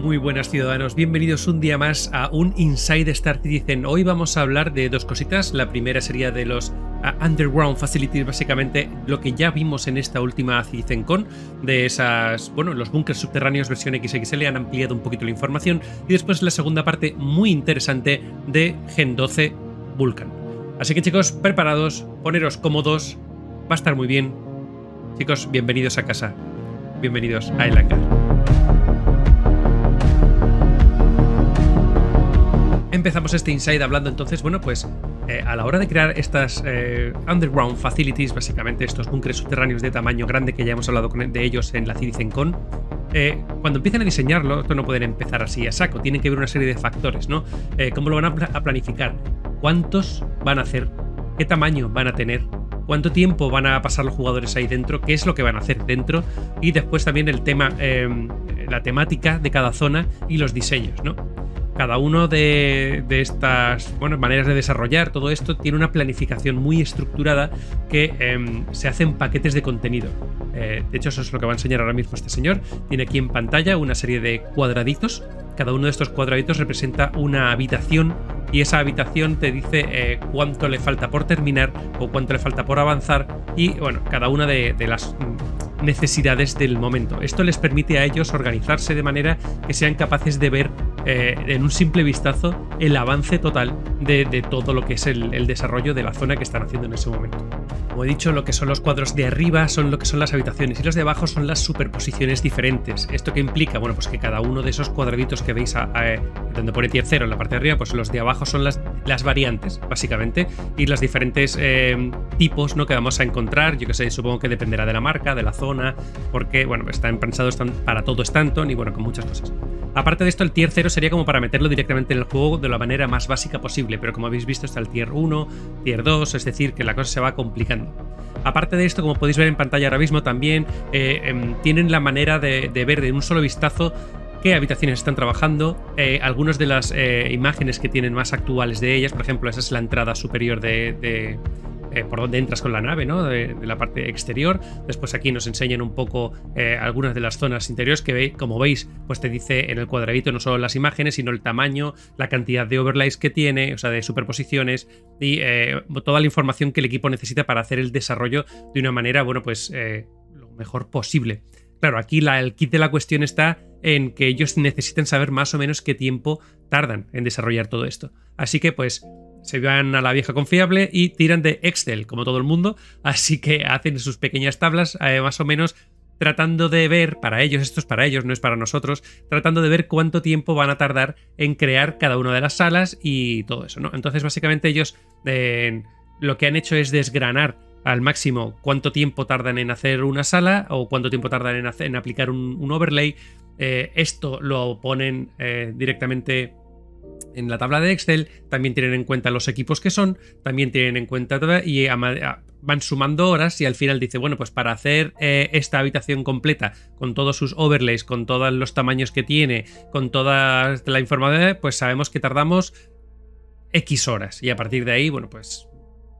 Muy buenas ciudadanos, bienvenidos un día más a un Inside Star Citizen. Hoy vamos a hablar de dos cositas. La primera sería de los uh, Underground Facilities, básicamente lo que ya vimos en esta última CitizenCon, de esas, bueno, los búnkers subterráneos versión XXL han ampliado un poquito la información. Y después la segunda parte muy interesante de Gen 12 Vulcan. Así que chicos, preparados, poneros cómodos, va a estar muy bien. Chicos, bienvenidos a casa. Bienvenidos a El Empezamos este inside hablando entonces, bueno, pues eh, a la hora de crear estas eh, underground facilities, básicamente estos búnkeres subterráneos de tamaño grande que ya hemos hablado de ellos en la CitizenCon, eh, cuando empiezan a diseñarlo, esto no pueden empezar así a saco, tienen que ver una serie de factores, ¿no? ¿Cómo lo van a, planificar? ¿Cuántos van a hacer? ¿Qué tamaño van a tener? cuánto tiempo van a pasar los jugadores ahí dentro, qué es lo que van a hacer dentro y después también el tema, la temática de cada zona y los diseños, ¿no? Cada uno de, estas bueno, maneras de desarrollar todo esto tiene una planificación muy estructurada que em, se hace en paquetes de contenido. Eh, de hecho, eso es lo que va a enseñar ahora mismo este señor. Tiene aquí en pantalla una serie de cuadraditos. Cada uno de estos cuadraditos representa una habitación y esa habitación te dice eh, cuánto le falta por terminar o cuánto le falta por avanzar y bueno, cada una de las mm, necesidades del momento. Esto les permite a ellos organizarse de manera que sean capaces de ver eh, en un simple vistazo el avance total de, todo lo que es el, desarrollo de la zona que están haciendo en ese momento. Como he dicho, lo que son los cuadros de arriba son lo que son las habitaciones y los de abajo son las superposiciones diferentes. ¿Esto qué implica? Bueno, pues que cada uno de esos cuadraditos que veis donde pone tier 0 en la parte de arriba, pues los de abajo son las, las variantes, básicamente, y los diferentes eh, tipos ¿no? que vamos a encontrar. Yo que sé, supongo que dependerá de la marca, de la zona, porque, bueno, están pensados para todo Stanton y, bueno, con muchas cosas. Aparte de esto, el tier 0 sería como para meterlo directamente en el juego de la manera más básica posible, pero como habéis visto está el tier 1, tier 2, es decir, que la cosa se va complicando. Aparte de esto, como podéis ver en pantalla ahora mismo, también eh, em, tienen la manera de, ver de un solo vistazo qué habitaciones están trabajando, eh, algunas de las eh, imágenes que tienen más actuales de ellas, por ejemplo, esa es la entrada superior de eh, por donde entras con la nave, ¿no? De, la parte exterior. Después aquí nos enseñan un poco algunas de las zonas interiores que como veis, pues te dice en el cuadradito no solo las imágenes, sino el tamaño, la cantidad de overlays que tiene, o sea, de superposiciones y toda la información que el equipo necesita para hacer el desarrollo de una manera, bueno, pues lo mejor posible. Claro, aquí la, el kit de la cuestión está en que ellos necesitan saber más o menos qué tiempo tardan en desarrollar todo esto. Así que pues se van a la vieja confiable y tiran de Excel, como todo el mundo, así que hacen sus pequeñas tablas, eh, más o menos tratando de ver, para ellos, esto es para ellos, no es para nosotros, tratando de ver cuánto tiempo van a tardar en crear cada una de las salas y todo eso, ¿no? Entonces, básicamente ellos eh, lo que han hecho es desgranar al máximo cuánto tiempo tardan en hacer una sala o cuánto tiempo tardan en, en aplicar un, overlay. Eh, esto lo ponen directamente en la tabla de Excel, también tienen en cuenta los equipos que son, también tienen en cuenta y van sumando horas y al final dice, bueno, pues para hacer eh, esta habitación completa con todos sus overlays, con todos los tamaños que tiene, con toda la información, pues sabemos que tardamos X horas y a partir de ahí, bueno, pues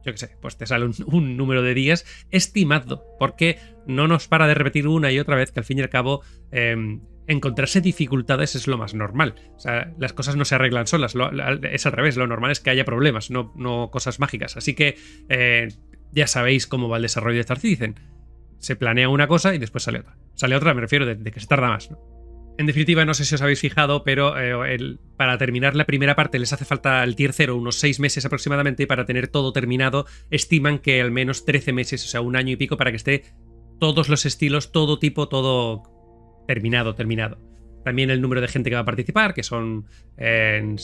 yo qué sé, pues te sale un, número de días estimado, porque no nos para de repetir una y otra vez que al fin y al cabo em, encontrarse dificultades es lo más normal. O sea, las cosas no se arreglan solas, es al revés, lo normal es que haya problemas, no, cosas mágicas. Así que eh, ya sabéis cómo va el desarrollo de Star Citizen. Se planea una cosa y después sale otra. Sale otra, me refiero, de, que se tarda más. En definitiva, no sé si os habéis fijado, pero eh, para terminar la primera parte les hace falta el tier 0 unos 6 meses aproximadamente y para tener todo terminado estiman que al menos 13 meses, o sea, un año y pico para que esté todos los estilos, todo tipo, todo terminado, terminado. También el número de gente que va a participar, que son eh,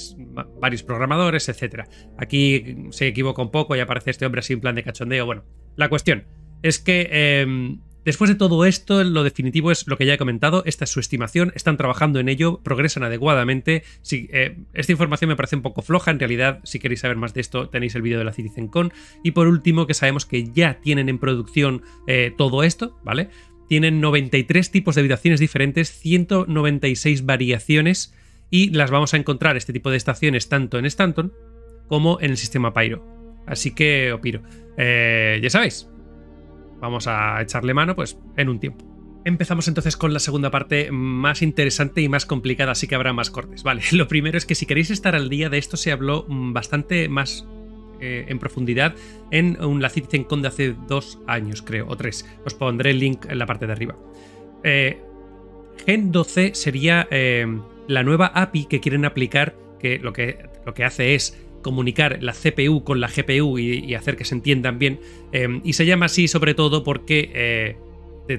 varios programadores, etc. Aquí se equivoca un poco y aparece este hombre así en plan de cachondeo. Bueno, la cuestión es que em, después de todo esto, lo definitivo es lo que ya he comentado. Esta es su estimación, están trabajando en ello, progresan adecuadamente. Eh, esta información me parece un poco floja. En realidad, si queréis saber más de esto, tenéis el vídeo de la CitizenCon. Y por último, que sabemos que ya tienen en producción eh, todo esto, ¿vale? Tienen 93 tipos de habitaciones diferentes, 196 variaciones y las vamos a encontrar este tipo de estaciones tanto en Stanton como en el sistema Pyro. Así que, Opiro, eh, ya sabéis, vamos a echarle mano pues en un tiempo. Empezamos entonces con la segunda parte más interesante y más complicada, así que habrá más cortes. Vale, lo primero es que si queréis estar al día de esto se habló mm, bastante más eh, en profundidad en un, la Citizen de hace dos años, creo, o tres. Os pondré el link en la parte de arriba. Eh, Gen 12 sería eh, la nueva API que quieren aplicar, que lo que, lo que hace es comunicar la CPU con la GPU y, hacer que se entiendan bien. y se llama así sobre todo porque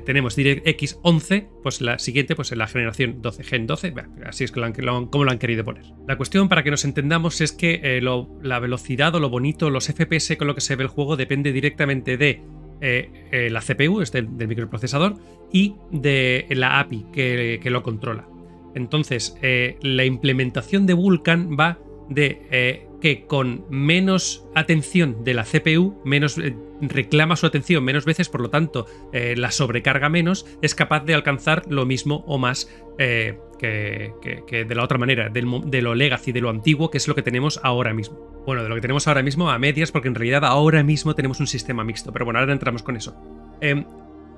tenemos DirectX 11, pues la siguiente, pues en la generación 12, Gen 12, así es como lo han querido poner. La cuestión, para que nos entendamos, es que eh, la velocidad o lo bonito, los FPS con lo que se ve el juego depende directamente de eh, eh, la CPU, es del, microprocesador, y de la API que, que lo controla. Entonces, la implementación de Vulkan va de que con menos atención de la CPU, menos eh, reclama su atención menos veces, por lo tanto eh, la sobrecarga menos, es capaz de alcanzar lo mismo o más eh, que, de la otra manera, de lo legacy, de lo antiguo, que es lo que tenemos ahora mismo. Bueno, de lo que tenemos ahora mismo a medias, porque en realidad ahora mismo tenemos un sistema mixto, pero bueno, ahora entramos con eso.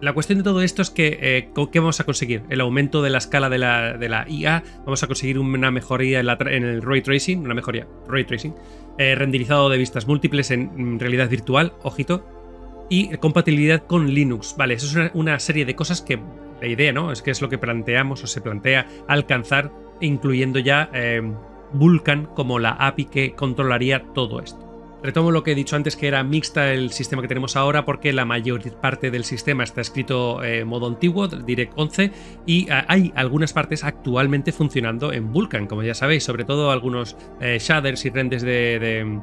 La cuestión de todo esto es que, eh, ¿qué vamos a conseguir? El aumento de la escala de la, IA, vamos a conseguir una mejoría en, el ray tracing, una mejoría, ray tracing, eh, renderizado de vistas múltiples en realidad virtual, ojito, y compatibilidad con Linux. Vale, eso es una, serie de cosas que la idea, ¿no? Es que es lo que planteamos o se plantea alcanzar, incluyendo ya eh, Vulkan como la API que controlaría todo esto. Retomo lo que he dicho antes, que era mixta el sistema que tenemos ahora, porque la mayor parte del sistema está escrito en eh, modo antiguo, Direct 11, y eh, hay algunas partes actualmente funcionando en Vulkan, como ya sabéis, sobre todo algunos eh, shaders y renders de,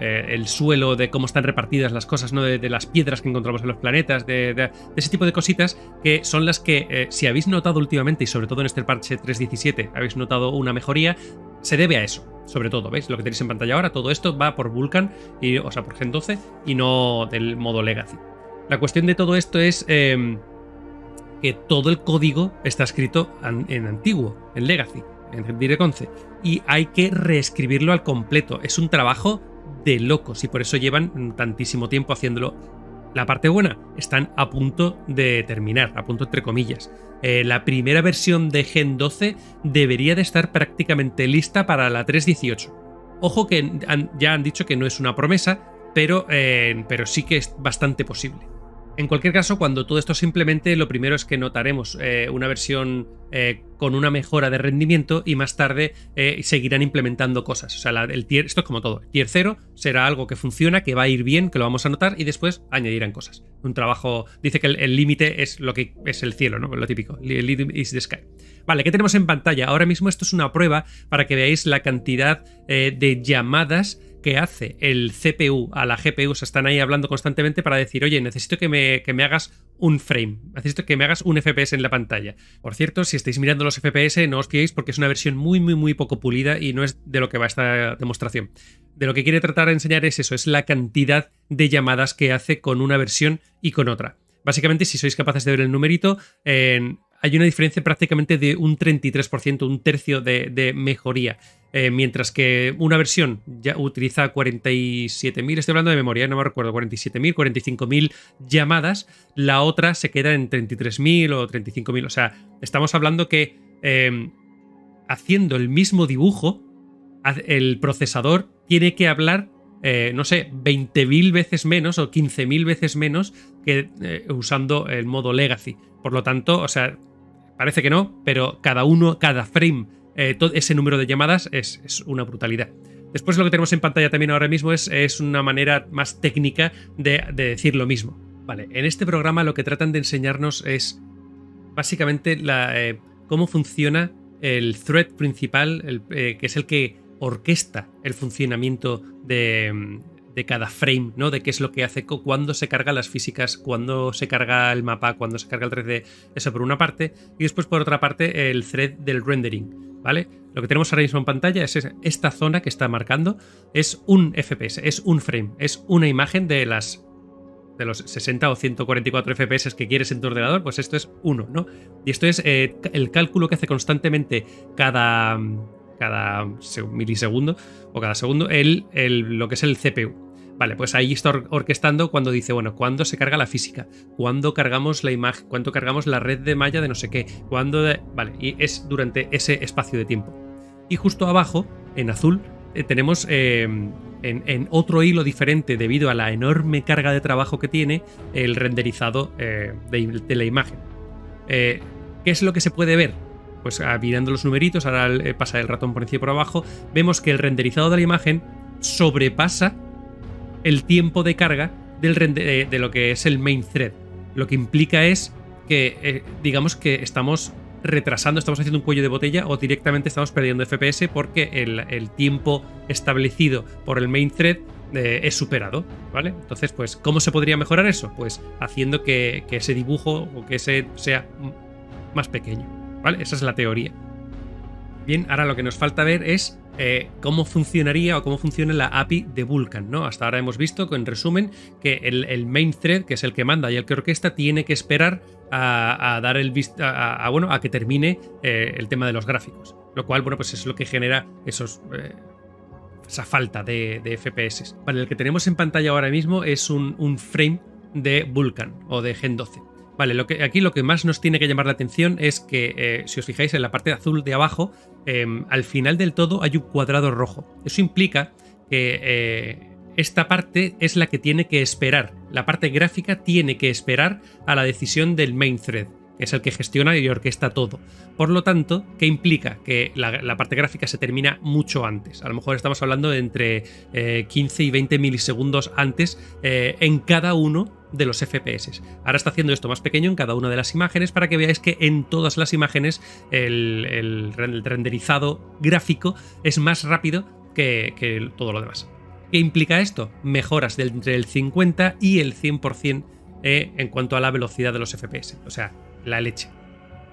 el suelo, de cómo están repartidas las cosas, ¿no? de, las piedras que encontramos en los planetas, de, ese tipo de cositas que son las que, si habéis notado últimamente, y sobre todo en este parche 3.17, habéis notado una mejoría, se debe a eso, sobre todo, ¿veis? Lo que tenéis en pantalla ahora, todo esto va por Vulkan, y, o sea, por Gen 12 y no del modo Legacy. La cuestión de todo esto es em, que todo el código está escrito en, antiguo, en Legacy, en Direct 11, y hay que reescribirlo al completo. Es un trabajo de locos y por eso llevan tantísimo tiempo haciéndolo la parte buena, están a punto de terminar, a punto entre comillas. Eh, la primera versión de Gen 12 debería de estar prácticamente lista para la 3.18. Ojo que ya han dicho que no es una promesa, pero, eh, pero sí que es bastante posible. En cualquier caso, cuando todo esto se implemente, lo primero es que notaremos eh, una versión eh, con una mejora de rendimiento y más tarde eh, seguirán implementando cosas. O sea, el esto es como todo. Tier 0 será algo que funciona, que va a ir bien, que lo vamos a notar y después añadirán cosas. Un trabajo, dice que el límite es lo que es el cielo, ¿no? Lo típico. El límite sky. Vale, ¿qué tenemos en pantalla? Ahora mismo esto es una prueba para que veáis la cantidad de llamadas que hace el CPU a la GPU, se están ahí hablando constantemente para decir, oye, necesito que me, que me hagas un frame, necesito que me hagas un FPS en la pantalla. Por cierto, si estáis mirando los FPS, no os fiéis porque es una versión muy, muy, muy poco pulida y no es de lo que va esta demostración. De lo que quiere tratar de enseñar es eso, es la cantidad de llamadas que hace con una versión y con otra. Básicamente, si sois capaces de ver el numerito, en hay una diferencia prácticamente de un 33%, un tercio de, mejoría. Eh, mientras que una versión ya utiliza 47.000, estoy hablando de memoria, no me recuerdo, 47.000, 45.000 llamadas, la otra se queda en 33.000 o 35.000. O sea, estamos hablando que em, haciendo el mismo dibujo, el procesador tiene que hablar eh, no sé, 20.000 veces menos o 15.000 veces menos que eh, usando el modo legacy. Por lo tanto, o sea, Parece que no, pero cada uno, cada frame, eh, todo ese número de llamadas es, una brutalidad. Después lo que tenemos en pantalla también ahora mismo es, es una manera más técnica de, decir lo mismo. Vale, en este programa lo que tratan de enseñarnos es básicamente eh, cómo funciona el thread principal, eh, que es el que orquesta el funcionamiento de, de cada frame, ¿no? De qué es lo que hace, cuando se cargan las físicas, cuando se carga el mapa, cuando se carga el 3D, eso por una parte, y después por otra parte el thread del rendering, ¿vale? Lo que tenemos ahora mismo en pantalla es esta zona que está marcando, es un FPS, es un frame, es una imagen de las de los 60 o 144 FPS que quieres en tu ordenador, pues esto es uno, ¿no? Y esto es eh, el cálculo que hace constantemente cada, cada milisegundo o cada segundo el, el, lo que es el CPU. Vale, pues ahí está orquestando cuando dice, bueno, ¿cuándo se carga la física? ¿Cuándo cargamos la imagen? ¿Cuándo cargamos la red de malla de no sé qué? ¿Cuándo Vale, y es durante ese espacio de tiempo. Y justo abajo, en azul, eh, tenemos eh, en, otro hilo diferente debido a la enorme carga de trabajo que tiene el renderizado eh, de, la imagen. ¿Qué es lo que se puede ver? Pues ah, mirando los numeritos, ahora pasa el ratón por encima y por abajo, vemos que el renderizado de la imagen sobrepasa el tiempo de carga del de, lo que es el main thread. Lo que implica es que, digamos que estamos retrasando, estamos haciendo un cuello de botella o directamente estamos perdiendo FPS porque el, tiempo establecido por el main thread eh, es superado, ¿vale? Entonces, pues, ¿cómo se podría mejorar eso? Pues haciendo que, ese dibujo o que ese sea más pequeño, ¿vale? Esa es la teoría. Bien, ahora lo que nos falta ver es eh, cómo funcionaría o cómo funciona la API de Vulkan, ¿no? Hasta ahora hemos visto, en resumen, que el, main thread, que es el que manda y el que orquesta, tiene que esperar a, dar el a, bueno, a que termine eh, el tema de los gráficos. Lo cual, bueno, pues es lo que genera esos. Eh, esa falta de, FPS. Vale, el que tenemos en pantalla ahora mismo es un, un frame de Vulkan o de Gen 12. Vale, lo que, aquí lo que más nos tiene que llamar la atención es que, eh, si os fijáis en la parte azul de abajo, em, al final del todo hay un cuadrado rojo. Eso implica que eh, esta parte es la que tiene que esperar. La parte gráfica tiene que esperar a la decisión del main thread es el que gestiona y orquesta todo. Por lo tanto, ¿qué implica? Que la, parte gráfica se termina mucho antes. A lo mejor estamos hablando de entre 15 eh, y 20 milisegundos antes en cada uno de los FPS. Ahora está haciendo esto más pequeño en cada una de las imágenes para que veáis que en todas las imágenes el, renderizado gráfico es más rápido que, todo lo demás. ¿Qué implica esto? Mejoras entre el 50 y el 100% eh, en cuanto a la velocidad de los FPS. O sea, la leche.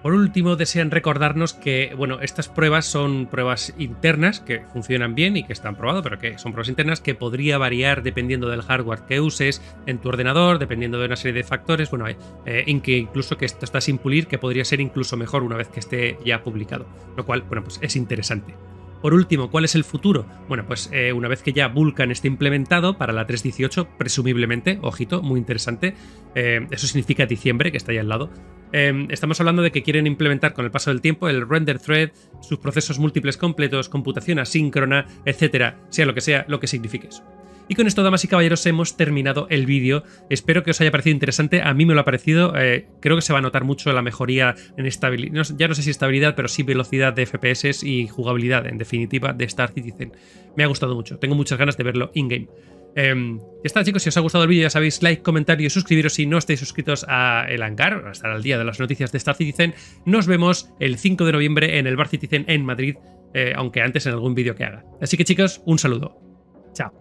Por último, desean recordarnos que, bueno, estas pruebas son pruebas internas que funcionan bien y que están probadas, pero que son pruebas internas que podría variar dependiendo del hardware que uses en tu ordenador, dependiendo de una serie de factores. Bueno, eh, en que incluso que esto está sin pulir, que podría ser incluso mejor una vez que esté ya publicado. Lo cual, bueno, pues es interesante. Por último, ¿cuál es el futuro? Bueno, pues eh, una vez que ya Vulkan esté implementado para la 3.18, presumiblemente, ojito, muy interesante, eh, eso significa diciembre, que está ahí al lado, eh, estamos hablando de que quieren implementar con el paso del tiempo el render thread, sus procesos múltiples completos, computación asíncrona, etcétera, sea lo que sea, lo que signifique eso. Y con esto, damas y caballeros, hemos terminado el vídeo. Espero que os haya parecido interesante. A mí me lo ha parecido. Eh, creo que se va a notar mucho la mejoría en estabilidad. ya no sé si estabilidad, pero sí velocidad de FPS y jugabilidad, en definitiva, de Star Citizen. Me ha gustado mucho. Tengo muchas ganas de verlo in-game. Eh, ya está, chicos. Si os ha gustado el vídeo, ya sabéis, like, comentario, suscribiros si no estáis suscritos a El Hangar, a estar al día de las noticias de Star Citizen. Nos vemos el 5 de noviembre en el Bar Citizen en Madrid, eh, aunque antes en algún vídeo que haga. Así que, chicos, un saludo. Chao.